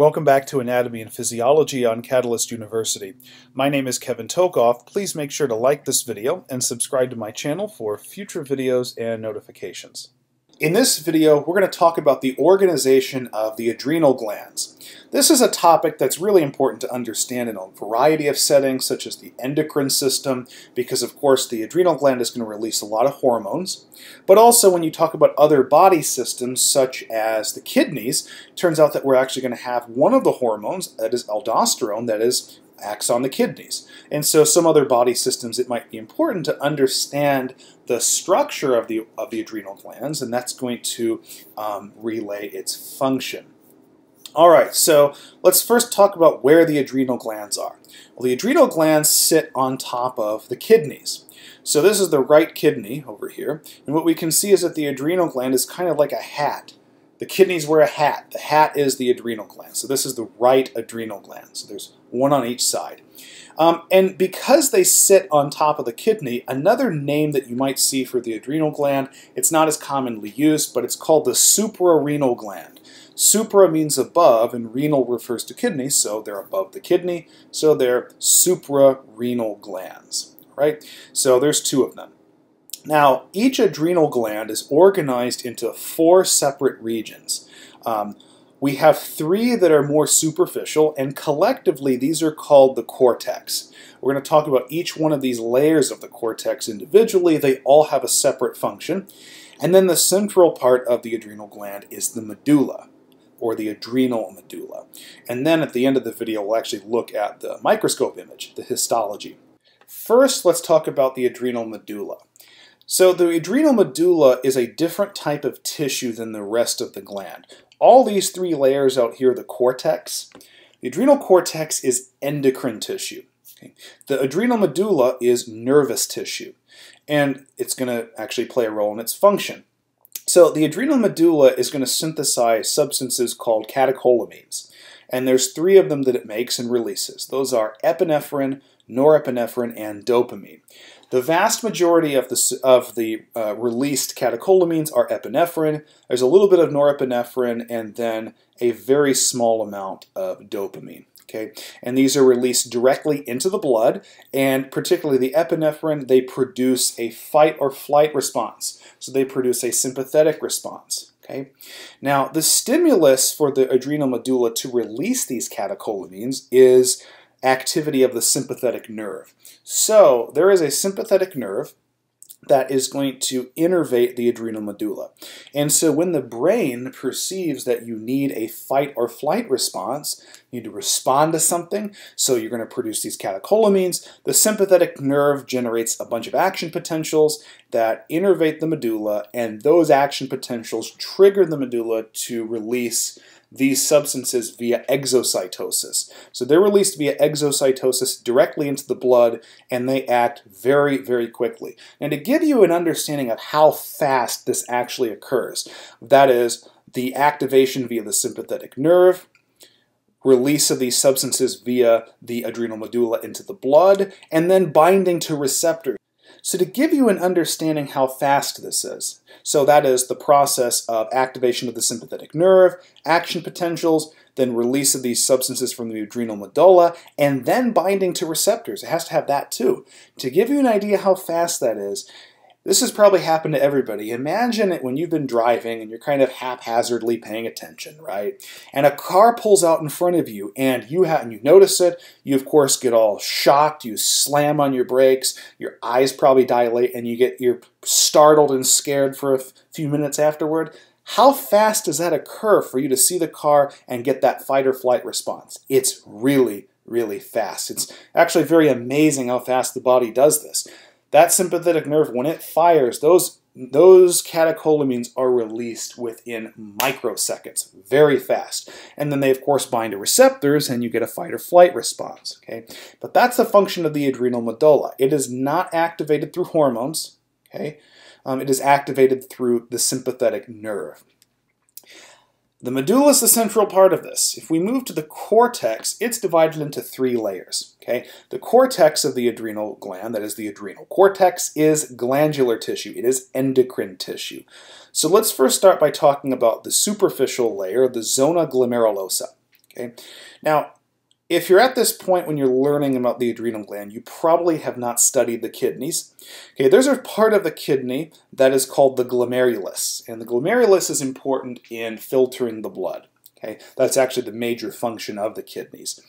Welcome back to Anatomy and Physiology on Catalyst University. My name is Kevin Tokoph. Please make sure to like this video and subscribe to my channel for future videos and notifications. In this video, we're going to talk about the organization of the adrenal glands. This is a topic that's really important to understand in a variety of settings, such as the endocrine system, because of course the adrenal gland is going to release a lot of hormones. But also when you talk about other body systems, such as the kidneys, turns out that we're actually going to have one of the hormones, that is aldosterone, that is acts on the kidneys. And so some other body systems, it might be important to understand the structure of the, of the adrenal glands, and that's going to um, relay its function. All right, so let's first talk about where the adrenal glands are. Well, the adrenal glands sit on top of the kidneys. So this is the right kidney over here, and what we can see is that the adrenal gland is kind of like a hat. The kidneys wear a hat. The hat is the adrenal gland. So this is the right adrenal gland. So there's one on each side. Um, and because they sit on top of the kidney, another name that you might see for the adrenal gland, it's not as commonly used, but it's called the suprarenal gland. Supra means above, and renal refers to kidney, so they're above the kidney, so they're suprarenal glands, right? So there's two of them. Now, each adrenal gland is organized into four separate regions. Um, we have three that are more superficial, and collectively these are called the cortex. We're going to talk about each one of these layers of the cortex individually. They all have a separate function. And then the central part of the adrenal gland is the medulla, or the adrenal medulla. And then at the end of the video, we'll actually look at the microscope image, the histology. First, let's talk about the adrenal medulla. So the adrenal medulla is a different type of tissue than the rest of the gland all these three layers out here, the cortex, the adrenal cortex is endocrine tissue. Okay? The adrenal medulla is nervous tissue, and it's going to actually play a role in its function. So the adrenal medulla is going to synthesize substances called catecholamines, and there's three of them that it makes and releases. Those are epinephrine, norepinephrine, and dopamine. The vast majority of the, of the uh, released catecholamines are epinephrine. There's a little bit of norepinephrine and then a very small amount of dopamine. Okay, and these are released directly into the blood, and particularly the epinephrine, they produce a fight or flight response. So they produce a sympathetic response. Okay, now the stimulus for the adrenal medulla to release these catecholamines is activity of the sympathetic nerve. So there is a sympathetic nerve that is going to innervate the adrenal medulla. And so when the brain perceives that you need a fight or flight response, you need to respond to something, so you're going to produce these catecholamines, the sympathetic nerve generates a bunch of action potentials that innervate the medulla, and those action potentials trigger the medulla to release these substances via exocytosis. So they're released via exocytosis directly into the blood and they act very, very quickly. And to give you an understanding of how fast this actually occurs, that is the activation via the sympathetic nerve, release of these substances via the adrenal medulla into the blood, and then binding to receptors. So to give you an understanding how fast this is, so that is the process of activation of the sympathetic nerve, action potentials, then release of these substances from the adrenal medulla, and then binding to receptors. It has to have that too. To give you an idea how fast that is, this has probably happened to everybody. Imagine it when you've been driving and you're kind of haphazardly paying attention, right? And a car pulls out in front of you and you have and you notice it. You of course get all shocked. You slam on your brakes. Your eyes probably dilate and you get you're startled and scared for a few minutes afterward. How fast does that occur for you to see the car and get that fight or flight response? It's really, really fast. It's actually very amazing how fast the body does this. That sympathetic nerve, when it fires, those those catecholamines are released within microseconds, very fast. And then they, of course, bind to receptors and you get a fight or flight response. Okay, But that's the function of the adrenal medulla. It is not activated through hormones. Okay, um, It is activated through the sympathetic nerve. The medulla is the central part of this. If we move to the cortex, it's divided into three layers. Okay, The cortex of the adrenal gland, that is the adrenal cortex, is glandular tissue. It is endocrine tissue. So let's first start by talking about the superficial layer, the zona glomerulosa. Okay, now if you're at this point when you're learning about the adrenal gland, you probably have not studied the kidneys. Okay, there's a part of the kidney that is called the glomerulus, and the glomerulus is important in filtering the blood. Okay, that's actually the major function of the kidneys.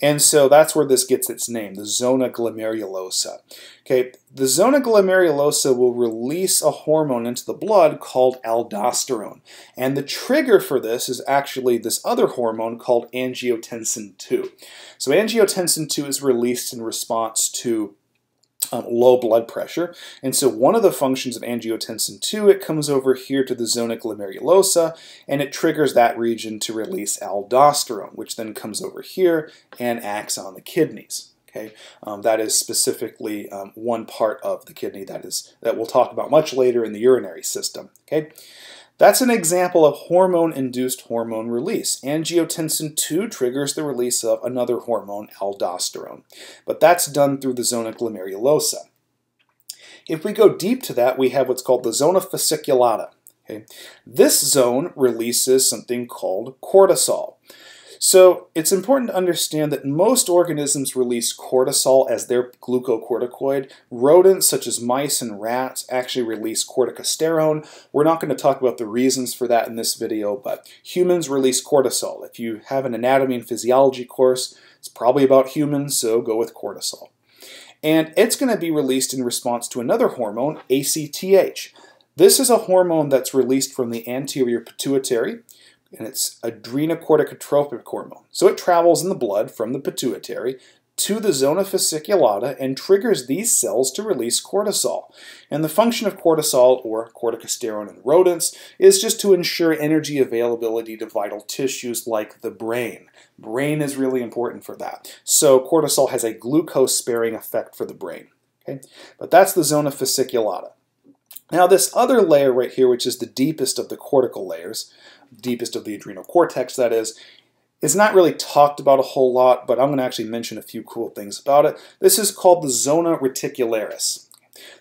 And so that's where this gets its name, the zona glomerulosa. Okay, the zona glomerulosa will release a hormone into the blood called aldosterone. And the trigger for this is actually this other hormone called angiotensin 2. So angiotensin 2 is released in response to um, low blood pressure. And so one of the functions of angiotensin 2, it comes over here to the zona glomerulosa, and it triggers that region to release aldosterone, which then comes over here and acts on the kidneys. Okay, um, that is specifically um, one part of the kidney that is that we'll talk about much later in the urinary system. Okay, that's an example of hormone-induced hormone release. Angiotensin 2 triggers the release of another hormone, aldosterone, but that's done through the zona glomerulosa. If we go deep to that, we have what's called the zona fasciculata. Okay? This zone releases something called cortisol. So it's important to understand that most organisms release cortisol as their glucocorticoid. Rodents, such as mice and rats, actually release corticosterone. We're not going to talk about the reasons for that in this video, but humans release cortisol. If you have an anatomy and physiology course, it's probably about humans, so go with cortisol. And it's going to be released in response to another hormone, ACTH. This is a hormone that's released from the anterior pituitary and it's adrenocorticotropic hormone. So it travels in the blood from the pituitary to the zona fasciculata and triggers these cells to release cortisol. And the function of cortisol, or corticosterone in rodents, is just to ensure energy availability to vital tissues like the brain. Brain is really important for that. So cortisol has a glucose-sparing effect for the brain. Okay? But that's the zona fasciculata. Now this other layer right here, which is the deepest of the cortical layers, deepest of the adrenal cortex, that is, is not really talked about a whole lot, but I'm going to actually mention a few cool things about it. This is called the zona reticularis.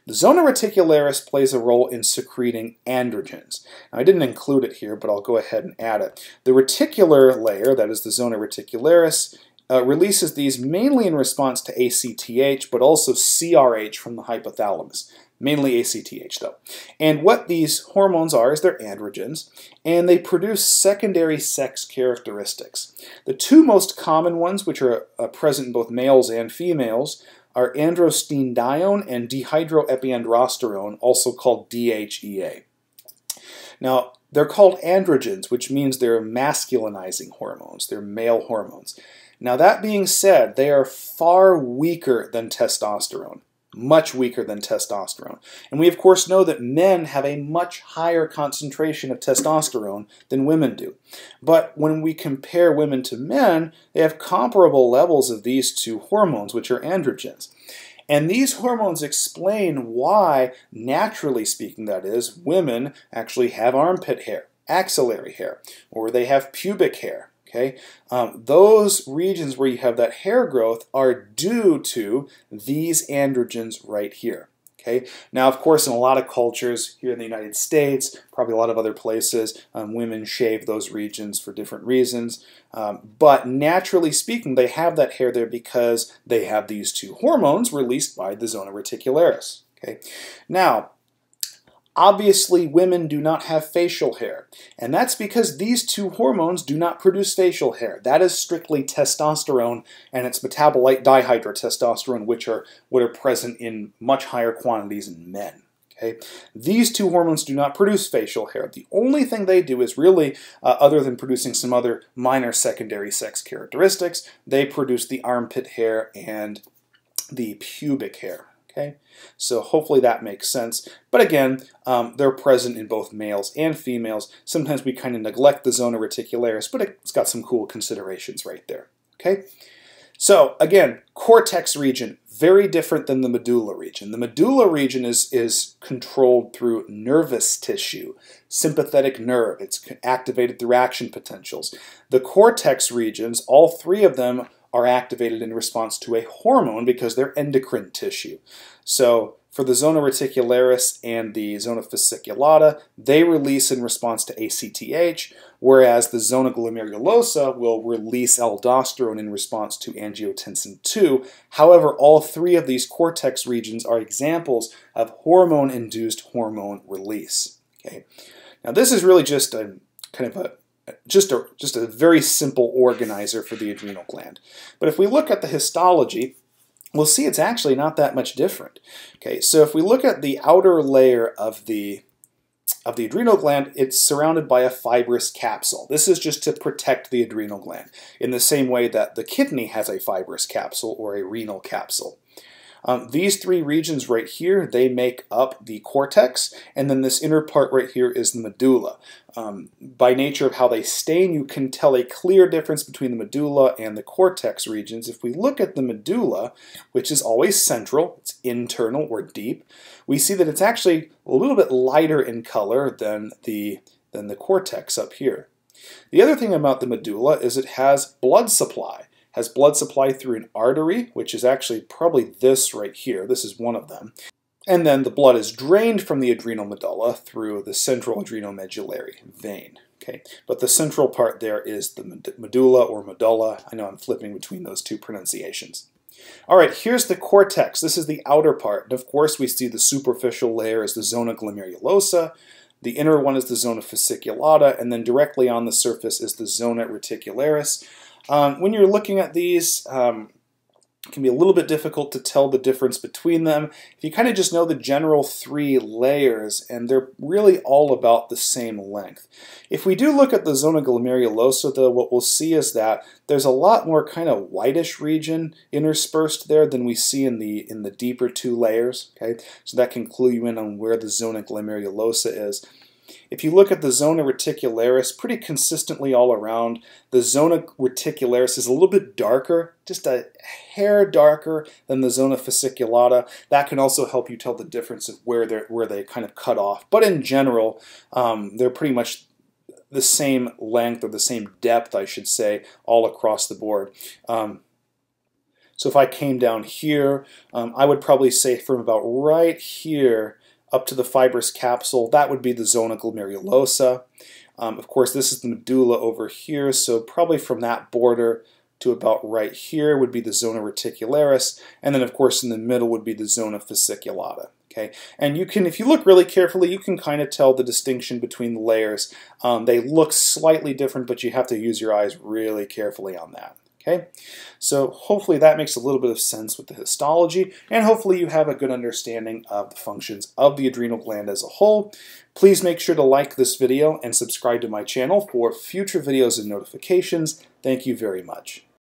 The zona reticularis plays a role in secreting androgens. Now, I didn't include it here, but I'll go ahead and add it. The reticular layer, that is the zona reticularis, uh, releases these mainly in response to ACTH, but also CRH from the hypothalamus mainly ACTH though. And what these hormones are is they're androgens, and they produce secondary sex characteristics. The two most common ones, which are uh, present in both males and females, are androstenedione and dehydroepiandrosterone, also called DHEA. Now, they're called androgens, which means they're masculinizing hormones. They're male hormones. Now, that being said, they are far weaker than testosterone much weaker than testosterone. And we of course know that men have a much higher concentration of testosterone than women do. But when we compare women to men, they have comparable levels of these two hormones, which are androgens. And these hormones explain why, naturally speaking, that is, women actually have armpit hair, axillary hair, or they have pubic hair, Okay, um, those regions where you have that hair growth are due to these androgens right here. Okay, now of course in a lot of cultures here in the United States, probably a lot of other places, um, women shave those regions for different reasons. Um, but naturally speaking, they have that hair there because they have these two hormones released by the zona reticularis. Okay, now Obviously, women do not have facial hair, and that's because these two hormones do not produce facial hair. That is strictly testosterone and its metabolite dihydrotestosterone, which are what are present in much higher quantities in men. Okay? These two hormones do not produce facial hair. The only thing they do is really, uh, other than producing some other minor secondary sex characteristics, they produce the armpit hair and the pubic hair. Okay, so hopefully that makes sense. But again, um, they're present in both males and females. Sometimes we kind of neglect the zona reticularis, but it's got some cool considerations right there. Okay, so again, cortex region, very different than the medulla region. The medulla region is, is controlled through nervous tissue, sympathetic nerve. It's activated through action potentials. The cortex regions, all three of them are activated in response to a hormone because they're endocrine tissue. So For the zona reticularis and the zona fasciculata, they release in response to ACTH, whereas the zona glomerulosa will release aldosterone in response to angiotensin II. However, all three of these cortex regions are examples of hormone-induced hormone release. Okay. Now this is really just a kind of a just a, just a very simple organizer for the adrenal gland. But if we look at the histology, we'll see it's actually not that much different. Okay, so if we look at the outer layer of the of the adrenal gland, it's surrounded by a fibrous capsule. This is just to protect the adrenal gland, in the same way that the kidney has a fibrous capsule or a renal capsule. Um, these three regions right here, they make up the cortex, and then this inner part right here is the medulla. Um, by nature of how they stain, you can tell a clear difference between the medulla and the cortex regions. If we look at the medulla, which is always central, it's internal or deep, we see that it's actually a little bit lighter in color than the, than the cortex up here. The other thing about the medulla is it has blood supply has blood supply through an artery, which is actually probably this right here. This is one of them. And then the blood is drained from the adrenal medulla through the central adrenomedullary vein. Okay, but the central part there is the medulla or medulla. I know I'm flipping between those two pronunciations. All right, here's the cortex. This is the outer part. And of course, we see the superficial layer is the zona glomerulosa. The inner one is the zona fasciculata, and then directly on the surface is the zona reticularis. Um, when you're looking at these, um, it can be a little bit difficult to tell the difference between them. If you kind of just know the general three layers, and they're really all about the same length. If we do look at the zona glomerulosa, though, what we'll see is that there's a lot more kind of whitish region interspersed there than we see in the in the deeper two layers. Okay, so that can clue you in on where the zona glomerulosa is. If you look at the zona reticularis, pretty consistently all around, the zona reticularis is a little bit darker, just a hair darker than the zona fasciculata. That can also help you tell the difference of where they where they kind of cut off. But in general, um, they're pretty much the same length or the same depth, I should say, all across the board. Um, so if I came down here, um, I would probably say from about right here up to the fibrous capsule, that would be the zona glomerulosa. Um, of course, this is the medulla over here, so probably from that border to about right here would be the zona reticularis, and then of course in the middle would be the zona fasciculata. Okay, and you can, if you look really carefully, you can kind of tell the distinction between the layers. Um, they look slightly different, but you have to use your eyes really carefully on that. Okay, so hopefully that makes a little bit of sense with the histology, and hopefully you have a good understanding of the functions of the adrenal gland as a whole. Please make sure to like this video and subscribe to my channel for future videos and notifications. Thank you very much.